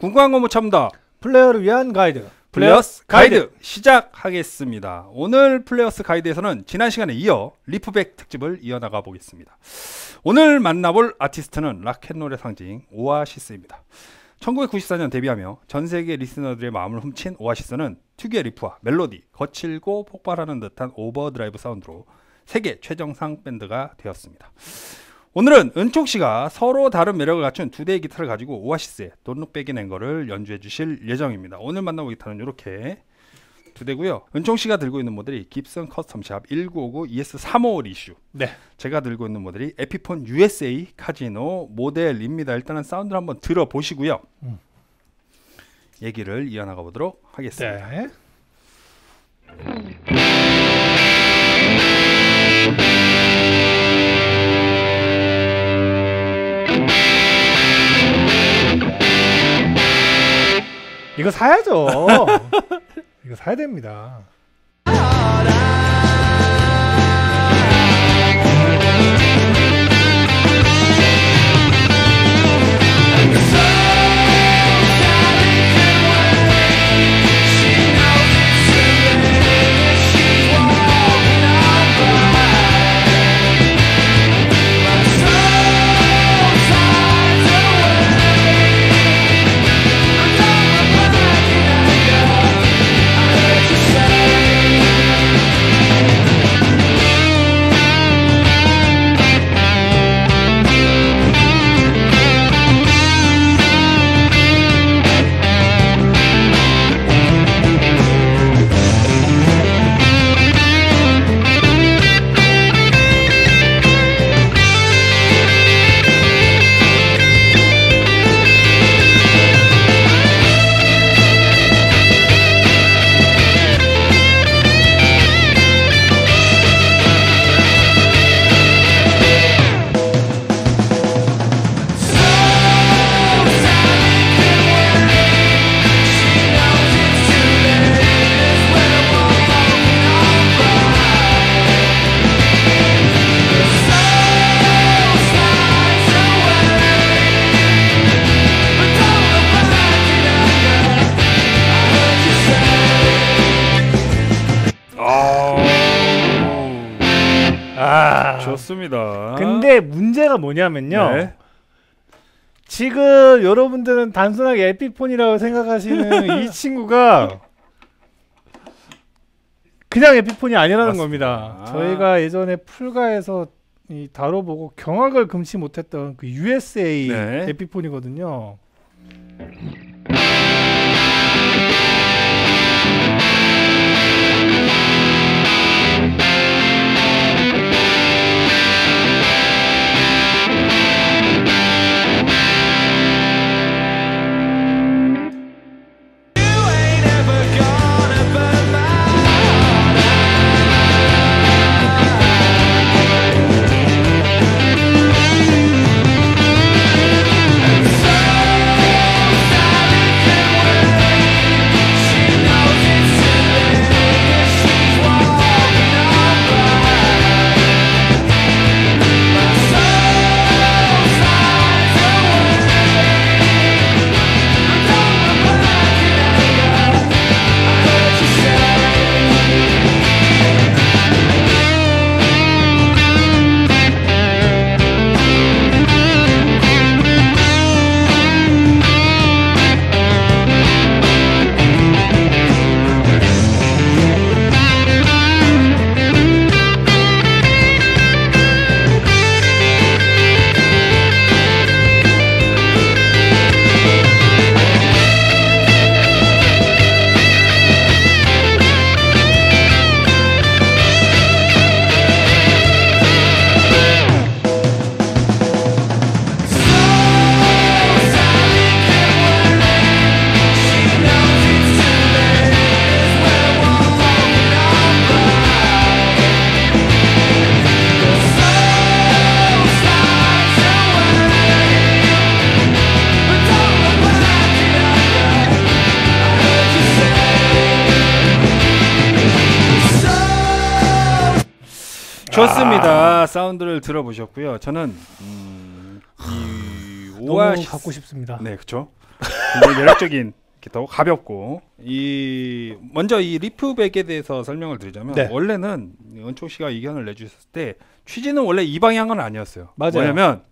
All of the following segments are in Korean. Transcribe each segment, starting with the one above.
궁금함 못 참다. 플레이어를 위한 가이드. Players Guide 시작하겠습니다. 오늘 Players Guide에서는 지난 시간에 이어 리프백 특집을 이어나가 보겠습니다. 오늘 만나볼 아티스트는 락앤롤의 상징 오아시스입니다. 1994년 데뷔하며 전 세계 listener들의 마음을 훔친 오아시스는 특유의 리프와 멜로디, 거칠고 폭발하는 듯한 오버드라이브 사운드로 세계 최정상 밴드가 되었습니다. 오늘은 은총 씨가 서로 다른 매력을 갖춘 두 대의 기타를 가지고 오아시스의 돈룩백인 앵거를 연주해 주실 예정입니다. 오늘 만나볼 기타는 이렇게 두 대고요. 은총 씨가 들고 있는 모델이 깁슨 커스텀샵 1959 ES351 이슈. 네. 제가 들고 있는 모델이 에피폰 USA 카지노 모델입니다. 일단은 사운드를 한번 들어보시고요. 음. 얘기를 이어나가 보도록 하겠습니다. 네. 이거 사야죠. 이거 사야 됩니다. 아. 좋습니다. 근데 문제가 뭐냐면요. 네. 지금 여러분들은 단순하게 에피폰이라고 생각하시는 이 친구가 그냥 에피폰이 아니라는 맞습니다. 겁니다. 저희가 예전에 풀가에서 이 다뤄보고 경악을 금치 못했던 그 USA 네. 에피폰이거든요. 좋습니다. 사운드를 들어보셨고요. 저는 음, 이 너무 오아시스 갖고 싶습니다. 네, 그렇죠. 굉장히 매력적인 기타고 가볍고 이 먼저 이 리프백에 대해서 설명을 드리자면 네. 원래는 은총 씨가 의견을 내주셨을 때 취지는 원래 이 방향은 아니었어요. 맞아요. 뭐냐면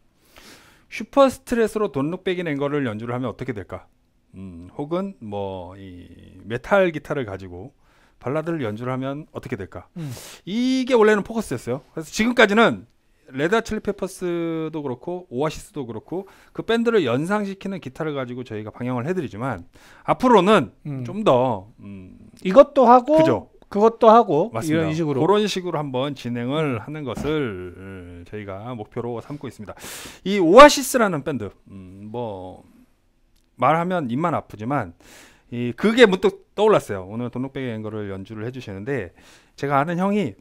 슈퍼 스트레스로 돈룩백이 낸 거를 연주를 하면 어떻게 될까? 음, 혹은 뭐 이 메탈 기타를 가지고 발라드를 연주를 하면 어떻게 될까? 음. 이게 원래는 포커스였어요. 그래서 지금까지는 레드 칠리 페퍼스도 그렇고 오아시스도 그렇고 그 밴드를 연상시키는 기타를 가지고 저희가 방영을 해드리지만 앞으로는 음. 좀더 음, 이것도 하고 그죠. 그것도 하고 맞습니다. 이런 식으로 그런 식으로 한번 진행을 하는 것을 음, 저희가 목표로 삼고 있습니다. 이 오아시스라는 밴드, 음, 뭐 말하면 입만 아프지만 이 그게 문득 떠올랐어요. 오늘 돈룩백의 앵거를 연주를 해주시는데 제가 아는 형이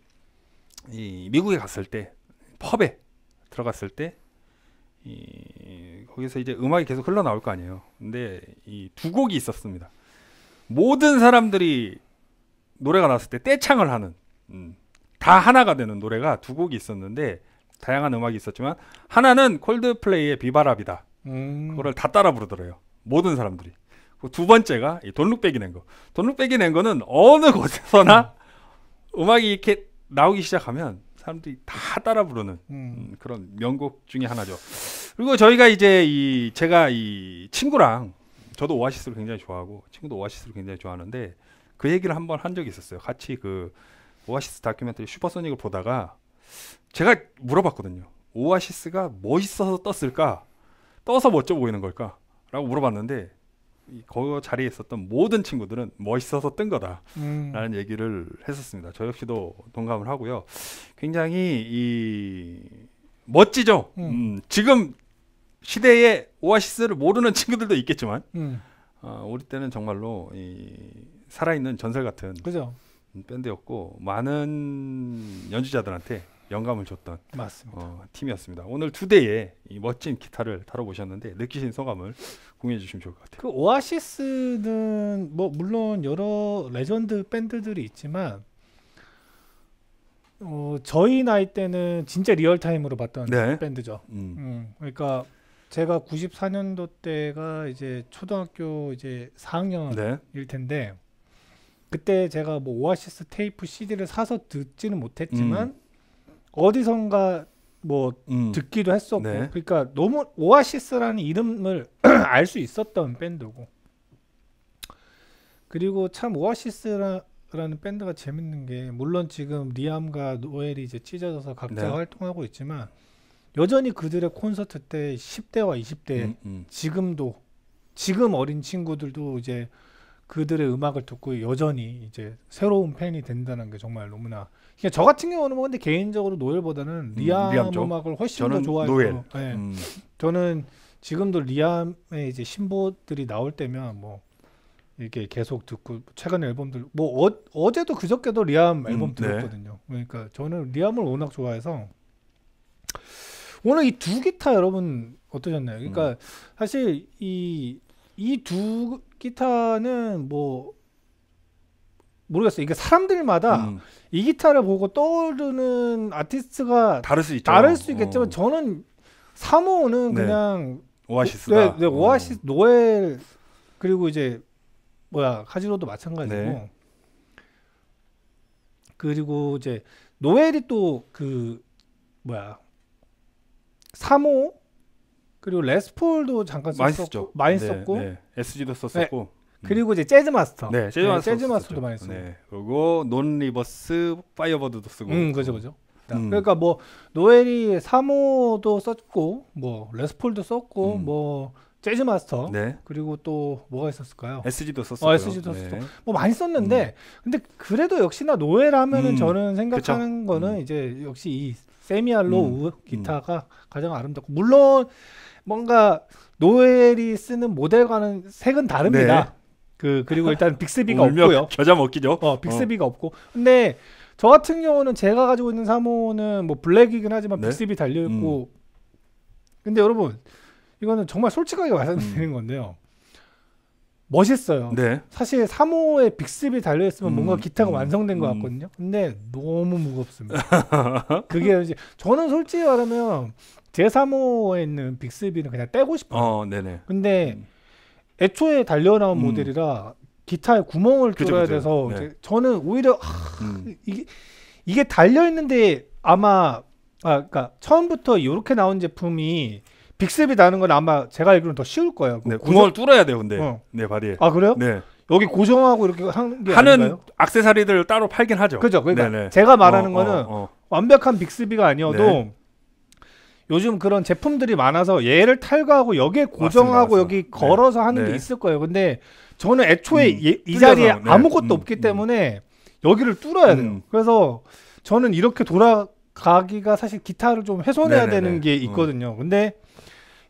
이 미국에 갔을 때 펍에 들어갔을 때 이, 거기서 이제 음악이 계속 흘러나올 거 아니에요. 근데 이 두 곡이 있었습니다. 모든 사람들이 노래가 나왔을 때 떼창을 하는 음, 다 하나가 되는 노래가 두 곡이 있었는데 다양한 음악이 있었지만 하나는 콜드플레이의 비바랍이다. 음. 그거를 다 따라 부르더래요. 모든 사람들이. 두 번째가 이 돈룩백이 낸 거. 돈룩백이 낸 거는 어느 곳에서나 음악이 이렇게 나오기 시작하면 사람들이 다 따라 부르는 음. 음, 그런 명곡 중에 하나죠. 그리고 저희가 이제 이 제가 이 친구랑 저도 오아시스를 굉장히 좋아하고 친구도 오아시스를 굉장히 좋아하는데 그 얘기를 한 번 한 적이 있었어요. 같이 그 오아시스 다큐멘터리 슈퍼소닉을 보다가 제가 물어봤거든요. 오아시스가 멋있어서 떴을까? 떠서 멋져 보이는 걸까? 라고 물어봤는데 이 그 자리에 있었던 모든 친구들은 멋있어서 뜬 거다. 음. 라는 얘기를 했었습니다. 저 역시도 동감을 하고요. 굉장히 이 멋지죠. 음. 음, 지금 시대에 오아시스를 모르는 친구들도 있겠지만 음. 어, 우리 때는 정말로 이 살아있는 전설 같은 그죠 밴드였고 많은 연주자들한테 영감을 줬던 맞습니다. 어, 팀이었습니다. 오늘 두 대의 이 멋진 기타를 다뤄보셨는데 느끼신 소감을 공유해 주시면 좋을 것 같아요. 그 오아시스는 뭐 물론 여러 레전드 밴드들이 있지만 어 저희 나이 때는 진짜 real time으로 봤던 네. 밴드죠. 음. 음, 그러니까 제가 94년도 때가 이제 초등학교 이제 4학년일 네. 텐데 그때 제가 뭐 오아시스 테이프 CD를 사서 듣지는 못했지만 어디선가 뭐 음. 듣기도 했었고 네. 그러니까 너무 오아시스라는 이름을 알 수 있었던 밴드고 그리고 참 오아시스라는 밴드가 재밌는 게 물론 지금 리암과 노엘이 이제 찢어져서 각자 네. 활동하고 있지만 여전히 그들의 콘서트 때 10대와 20대 음, 음. 지금도 지금 어린 친구들도 이제 그들의 음악을 듣고 여전히 이제 새로운 팬이 된다는 게 정말 너무나 그냥 저 같은 경우는 뭐 근데 개인적으로 노엘보다는 리암, 리암 쪽? 음악을 훨씬 더 좋아해서 노엘. 네. 음. 저는 지금도 리암의 이제 신보들이 나올 때면 뭐 이렇게 계속 듣고 최근 앨범들 뭐 어, 어제도 그저께도 리암 앨범 음, 네. 들었거든요. 그러니까 저는 리암을 워낙 좋아해서 오늘 이 두 기타 여러분 어떠셨나요? 그러니까 음. 사실 이 이 두 기타는 뭐 모르겠어요. 이게 사람들마다 음. 이 기타를 보고 떠오르는 아티스트가 다를 수 있죠. 다를 수 있겠지만 어. 저는 3호는 네. 그냥 오아시스다. 네, 네, 어. 오아시스 노엘 그리고 이제 뭐야 카지로도 마찬가지고 네. 그리고 이제 노엘이 또 그 뭐야 3호 그리고 레스폴도 잠깐 많이 썼죠. 많이 네, 썼고 네. SG도 썼었고. 그리고 이제 재즈 마스터 네, 재즈 마스터 재즈 마스터도. 많이 쓰고 네. 그리고 non reverse 파이어버드도 쓰고. 음 그죠 그죠 음. 그러니까 뭐 노엘이 3호도 썼고 뭐 레스폴도 썼고 음. 뭐 재즈 마스터 네. 그리고 또 뭐가 있었을까요? SG도 썼었고. 어, SG 도 썼고. 뭐 많이 썼는데 근데 그래도 역시나 노엘 하면은 음, 저는 생각하는 그쵸. 거는 음. 이제 역시 이 세미알로 음, 우 기타가 가장 아름답고 물론 뭔가 노엘이 쓰는 모델과는 색은 다릅니다. 네. 그 그리고 일단 빅스비가 없고요. 겨자 먹기죠. 어 빅스비가 없고 근데 저 같은 경우는 제가 가지고 있는 3호는 뭐 블랙이긴 하지만 네. 빅스비 달려 있고 근데 여러분 이거는 정말 솔직하게 말씀드리는 건데요. 멋있어요. 네. 사실 3호에 빅스비 달려 있으면 음, 뭔가 기타가 음, 완성된 것 음. 같거든요. 근데 너무 무겁습니다. 그게 이제 저는 솔직히 말하면 제 3호에 있는 빅스비는 그냥 떼고 싶어요. 어, 네네. 근데 음. 애초에 달려 나온 음. 모델이라 기타에 구멍을 그죠, 뚫어야 그죠. 돼서 네. 저는 오히려 하, 음. 이게 이게 달려 있는데 아마 아 그러니까 처음부터 이렇게 나온 제품이 빅스비 나는 건 아마 제가 알기로는 더 쉬울 거예요. 그 네, 고정- 구멍을 뚫어야 돼요, 근데. 어. 네, 바디에. 아 그래요? 네. 여기 고정하고 이렇게 하는 게 하는 아닌가요? 액세서리들 따로 팔긴 하죠. 그죠. 그러니까 네네. 제가 말하는 어, 거는 어, 어. 완벽한 빅스비가 아니어도 네. 요즘 그런 제품들이 많아서 얘를 탈거하고 여기에 고정하고 맞습니다. 여기 네. 걸어서 하는 네. 게 있을 거예요. 근데 저는 애초에 음, 이- 이 자리에 네. 아무것도 음, 없기 음. 때문에 여기를 뚫어야 돼요. 음. 그래서 저는 이렇게 돌아가기가 사실 기타를 좀 훼손해야 네네네. 되는 게 음. 있거든요. 근데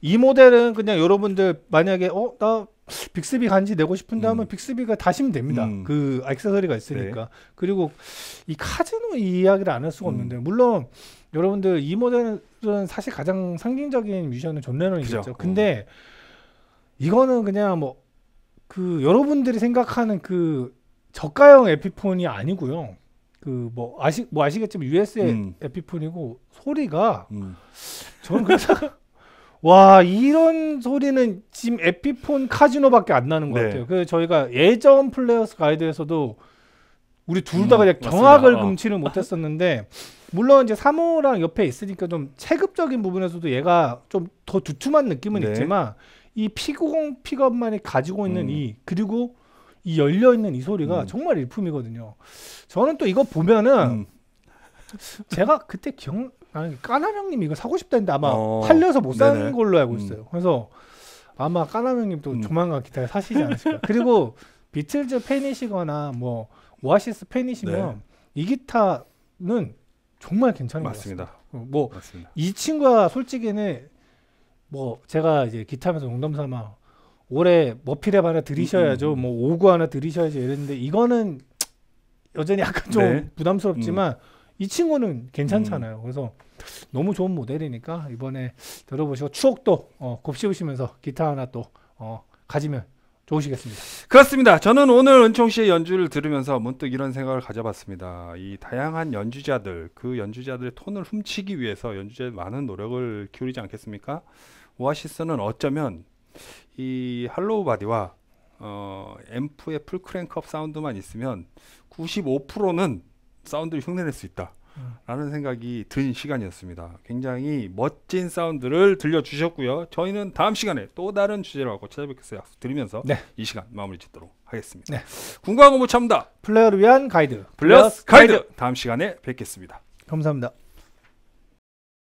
이 모델은 그냥 여러분들 만약에 어 나 빅스비 간지 내고 싶은데 하면 음. 빅스비가 다시면 됩니다. 음. 그 액세서리가 있으니까. 그리고 이 카지노 이야기를 안 할 수가 음. 없는데 물론 여러분들 이 모델은 사실 가장 상징적인 뮤지션은 존 레논이겠죠. 그죠. 어. 근데 이거는 그냥 뭐 그 여러분들이 생각하는 그 저가형 에피폰이 아니고요. 그뭐 아시 뭐 아시겠지만 US의 음. 에피폰이고 소리가 음. 저는 그래서 와 이런 소리는 지금 에피폰 카지노밖에 안 나는 것 네. 같아요. 그 저희가 예전 플레이어스 가이드에서도 우리 둘다 음, 그냥 맞습니다. 경악을 어. 금치를 못했었는데 물론 이제 3호랑 옆에 있으니까 좀 체급적인 부분에서도 얘가 좀 더 두툼한 느낌은 네. 있지만 이 P90 픽업만이 가지고 있는 음. 이 그리고 이 열려 있는 이 소리가 음. 정말 일품이거든요. 저는 또 이거 보면은 음. 제가 그때 기억 아니 까남 형님 이거 사고 싶다 했는데 아마 어. 팔려서 못 사는 네네. 걸로 알고 음. 있어요. 그래서 아마 까남 형님도 음. 조만간 기타를 사시지 않으실까. 그리고 비틀즈 팬이시거나 뭐 오아시스 팬이시면 네. 이 기타는 정말 괜찮은 것 맞습니다. 같습니다. 뭐 맞습니다. 이 친구가 솔직히는 뭐 제가 이제 기타면서 농담 삼아 올해 머피랩 하나 들이셔야죠. 음, 음, 음. 뭐 오구 하나 들이셔야죠. 이랬는데 이거는 여전히 약간 좀 네. 부담스럽지만 이 친구는 괜찮잖아요. 음. 그래서 너무 좋은 모델이니까 이번에 들어보시고 추억도 어, 곱씹으시면서 기타 하나 또 어, 가지면 좋으시겠습니다. 그렇습니다. 저는 오늘 은총 씨의 연주를 들으면서 문득 이런 생각을 가져봤습니다. 이 다양한 연주자들, 그 연주자들의 톤을 훔치기 위해서 연주자들 많은 노력을 기울이지 않겠습니까? 오아시스는 어쩌면 이 할로우 바디와 어, 앰프의 full crank up 사운드만 있으면 95%는 사운드를 흉내낼 수 있다. 음. 라는 생각이 든 시간이었습니다. 굉장히 멋진 사운드를 들려주셨고요. 저희는 다음 시간에 또 다른 주제로 하고 찾아뵙겠어요. 드리면서 네. 이 시간 마무리 짓도록 하겠습니다. 네. 궁금한 거 못 참다. 플레이어를 위한 가이드 플러스 가이드. 다음 시간에 뵙겠습니다. 감사합니다.